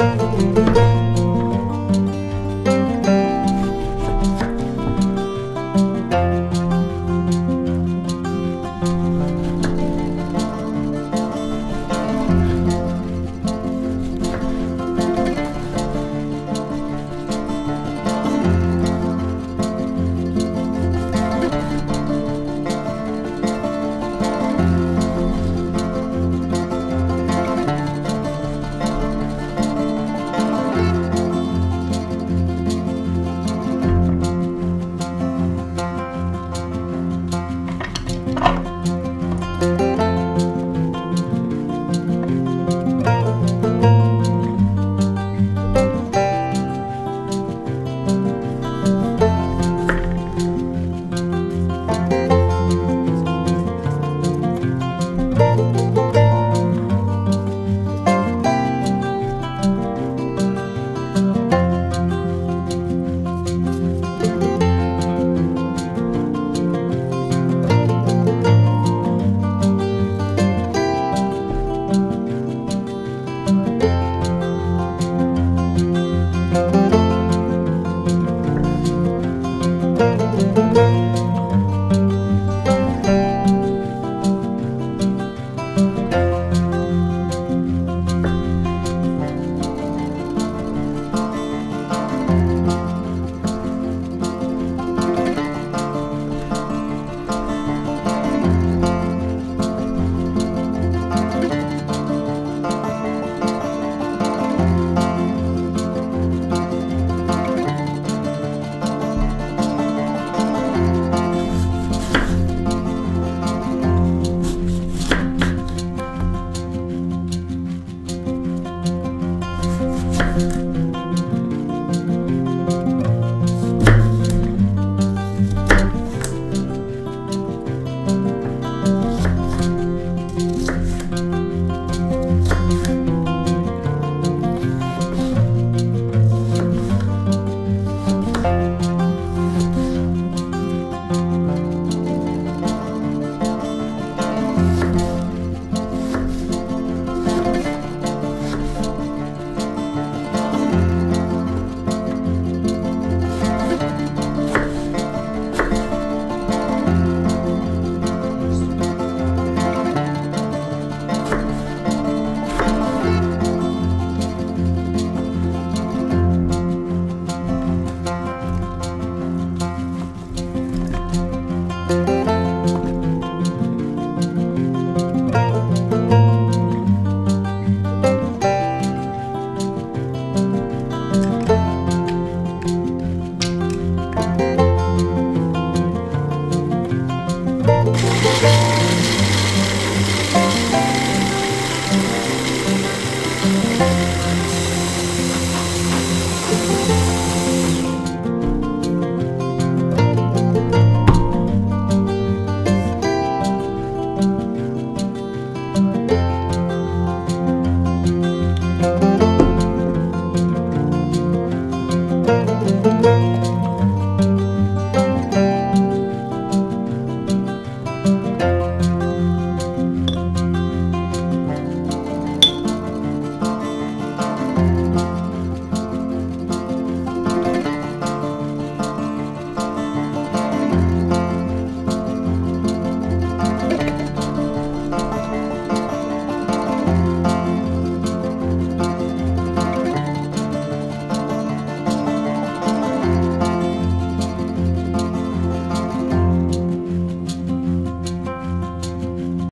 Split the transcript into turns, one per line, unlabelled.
Música Música